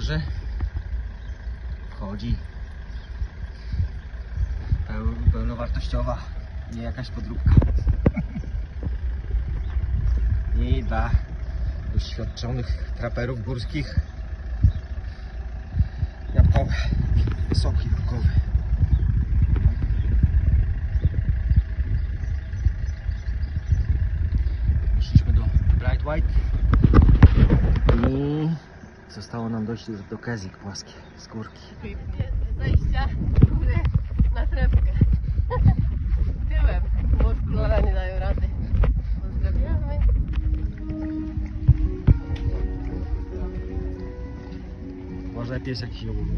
spacerze wchodzi pełnowartościowa, nie jakaś podróbka. I dla doświadczonych traperów górskich jabłkowy, wysoki jabłkowy. Zostało nam dojść do Kezik płaskie, skórki. Zejścia na trepkę. Tyłem, bo kolana nie dają rady. Pozdrawiamy. Może pies jakiś obudził.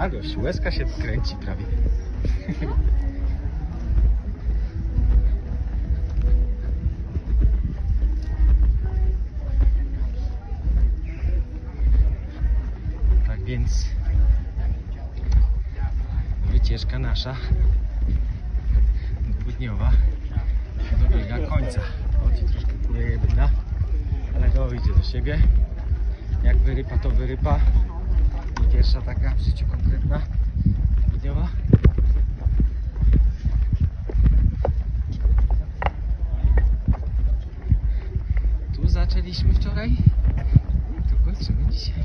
Radość, łezka się kręci prawie. Tak więc wycieczka nasza dwudniowa dobiega końca. Chodzi troszkę kuleje byda, ale to idzie do siebie. Jak wyrypa, to wyrypa. Pierwsza taka w życiu konkretna dwudniowa. Tu zaczęliśmy wczoraj, tu kończymy dzisiaj.